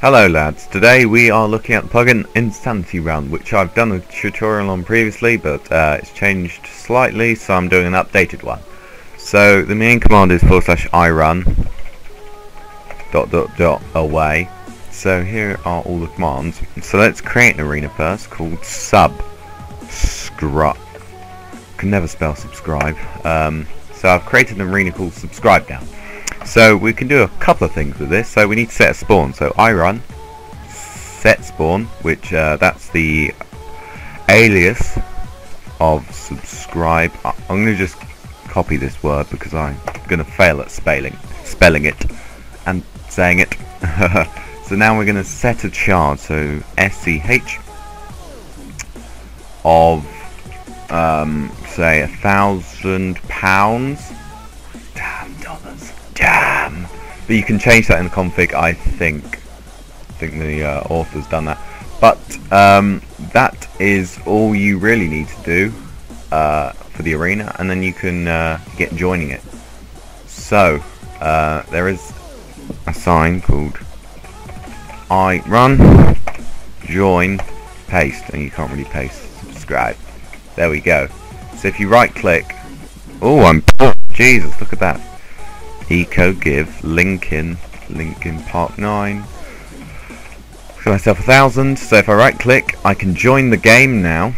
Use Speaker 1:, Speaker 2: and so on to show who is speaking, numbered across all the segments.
Speaker 1: Hello lads, today we are looking at the plugin Insanity Run, which I've done a tutorial on previously, but uh, it's changed slightly, so I'm doing an updated one. So the main command is forward slash irun dot dot dot away. So here are all the commands. So let's create an arena first called sub scrub. Can never spell subscribe. Um, so I've created an arena called subscribe now. So we can do a couple of things with this. So we need to set a spawn. So I run set spawn, which uh, that's the alias of subscribe. I'm going to just copy this word because I'm going to fail at spelling spelling it and saying it. so now we're going to set a charge. So sch of um, say a thousand pounds. But you can change that in the config. I think. I think the uh, author's done that. But um, that is all you really need to do uh, for the arena, and then you can uh, get joining it. So uh, there is a sign called I run join paste, and you can't really paste subscribe. There we go. So if you right click, oh I'm. Jesus, look at that. Eco give Lincoln Lincoln Park 9. For myself a thousand. So if I right click, I can join the game now.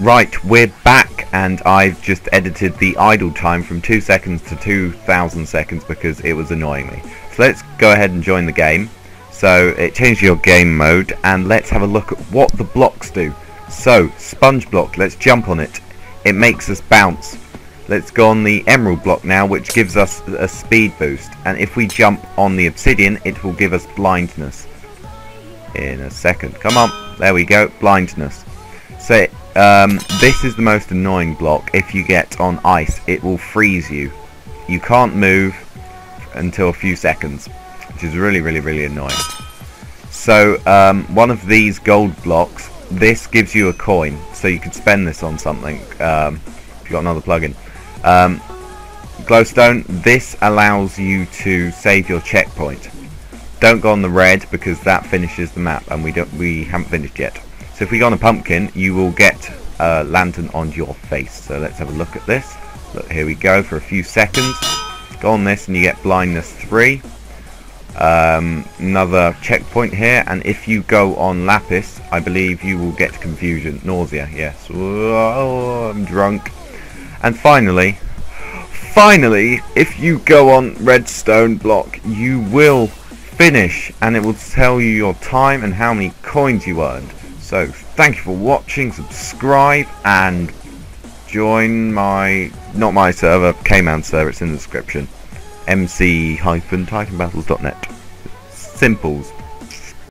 Speaker 1: Right, we're back and I've just edited the idle time from 2 seconds to 2000 seconds because it was annoying me. So let's go ahead and join the game. So it changed your game mode and let's have a look at what the blocks do. So, sponge block, let's jump on it. It makes us bounce. Let's go on the emerald block now, which gives us a speed boost. And if we jump on the obsidian, it will give us blindness. In a second. Come on. There we go. Blindness. So, um, this is the most annoying block. If you get on ice, it will freeze you. You can't move until a few seconds, which is really, really, really annoying. So, um, one of these gold blocks this gives you a coin, so you could spend this on something um, if you've got another plugin. Um, glowstone, this allows you to save your checkpoint. Don't go on the red because that finishes the map, and we don't we haven't finished yet. So if we go on a pumpkin, you will get a lantern on your face. So let's have a look at this. Look, here we go for a few seconds. Go on this, and you get blindness three. Um, another checkpoint here and if you go on lapis I believe you will get confusion nausea yes oh, I'm drunk and finally finally if you go on redstone block you will finish and it will tell you your time and how many coins you earned so thank you for watching subscribe and join my not my server K-Man server it's in the description mc-titanbattles.net. Simples.